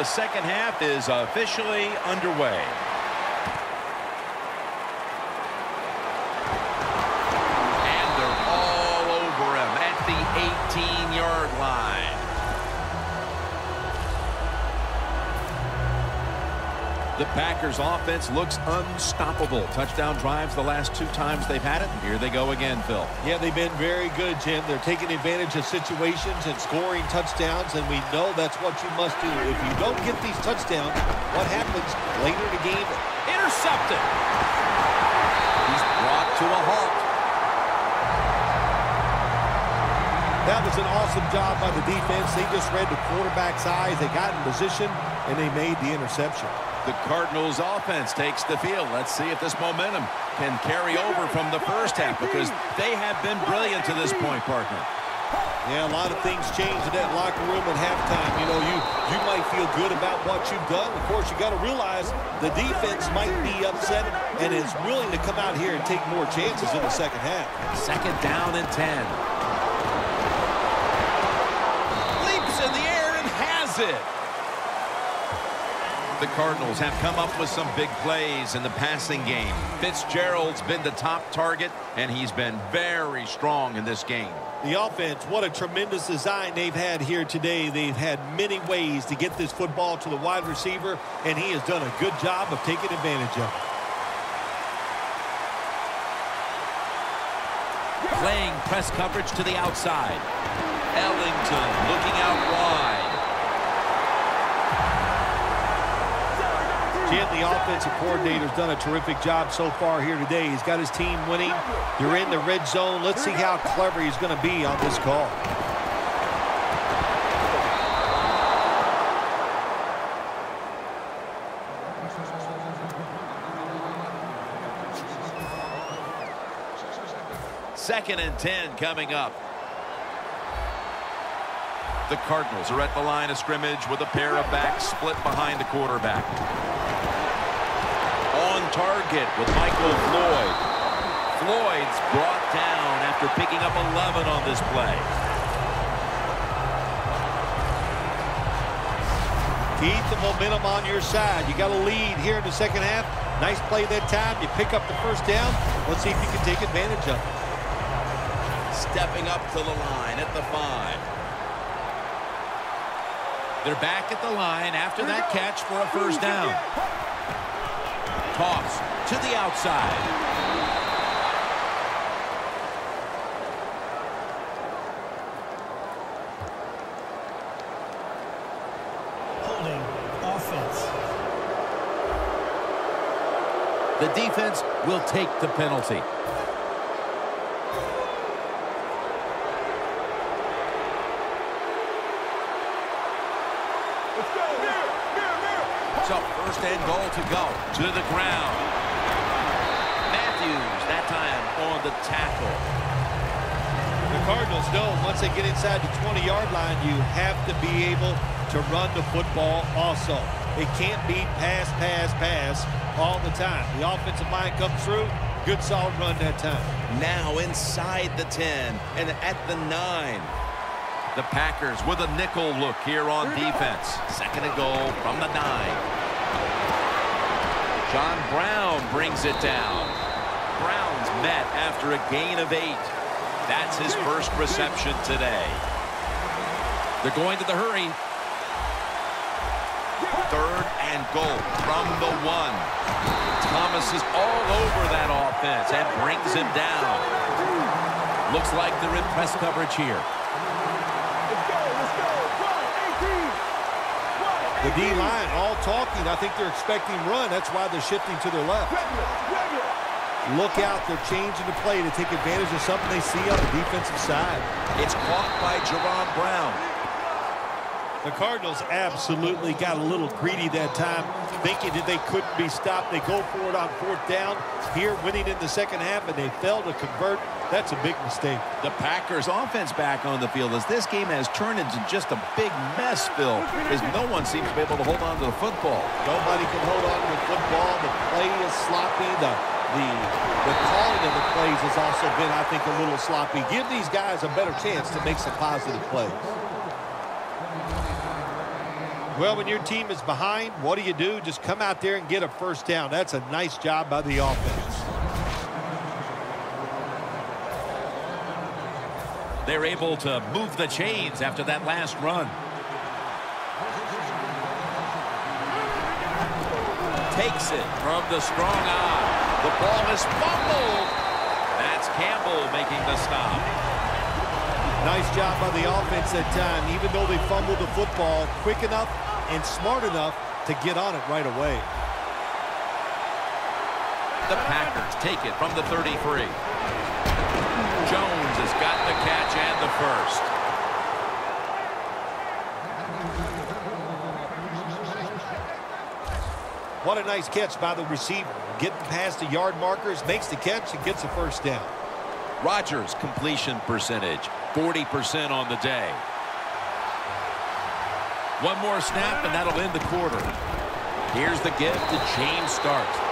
the second half is officially underway. The Packers offense looks unstoppable. Touchdown drives the last two times they've had it. Here they go again, Phil. Yeah, they've been very good, Jim. They're taking advantage of situations and scoring touchdowns, and we know that's what you must do. If you don't get these touchdowns, what happens later in the game? Intercepted. He's brought to a halt. That was an awesome job by the defense. They just read the quarterback's eyes. They got in position, and they made the interception. The Cardinals offense takes the field. Let's see if this momentum can carry over from the first half because they have been brilliant to this point, partner. Yeah, a lot of things changed in that locker room at halftime. You know, you, you might feel good about what you've done. Of course, you got to realize the defense might be upset and is willing to come out here and take more chances in the second half. Second down and 10. Leaps in the air and has it. The Cardinals have come up with some big plays in the passing game. Fitzgerald's been the top target, and he's been very strong in this game. The offense, what a tremendous design they've had here today. They've had many ways to get this football to the wide receiver, and he has done a good job of taking advantage of it. Playing press coverage to the outside. Ellington looking out wide. The offensive coordinator's done a terrific job so far here today. He's got his team winning. You're in the red zone. Let's see how clever he's going to be on this call. Second and 10 coming up. The Cardinals are at the line of scrimmage with a pair of backs split behind the quarterback. On target with Michael Floyd. Floyd's brought down after picking up 11 on this play. Keep the momentum on your side. You got a lead here in the second half. Nice play that time. You pick up the first down. Let's see if you can take advantage of it. Stepping up to the line at the five. They're back at the line after that catch for a first down. Toss to the outside. Holding offense. The defense will take the penalty. So first and goal to go to the ground. Matthews that time on the tackle. The Cardinals know once they get inside the 20-yard line, you have to be able to run the football also. It can't be pass, pass, pass all the time. The offensive line comes through, good solid run that time. Now inside the 10 and at the 9. The Packers with a nickel look here on defense. Second and goal from the 9. John Brown brings it down. Brown's met after a gain of eight. That's his first reception today. They're going to the hurry. Third and goal from the one. Thomas is all over that offense and brings him down. Looks like they're in press coverage here. The D-line all talking. I think they're expecting run. That's why they're shifting to their left. Look out. They're changing the play to take advantage of something they see on the defensive side. It's caught by Jaron Brown. The Cardinals absolutely got a little greedy that time, thinking that they couldn't be stopped. They go for it on fourth down. Here, winning in the second half, and they fail to convert. That's a big mistake. The Packers offense back on the field as this game has turned into just a big mess, Phil, as no one seems to be able to hold on to the football. Nobody can hold on to the football. The play is sloppy. The, the, the calling of the plays has also been, I think, a little sloppy. Give these guys a better chance to make some positive plays. Well, when your team is behind, what do you do? Just come out there and get a first down. That's a nice job by the offense. They're able to move the chains after that last run. Takes it from the strong arm. The ball is fumbled. That's Campbell making the stop. Nice job by the offense that time. Even though they fumbled the football, quick enough and smart enough to get on it right away. The Packers take it from the 33. Jones has got the catch and the first. What a nice catch by the receiver. Getting past the yard markers, makes the catch, and gets a first down. Rodgers' completion percentage, 40% on the day. One more snap, and that'll end the quarter. Here's the gift to James Starks.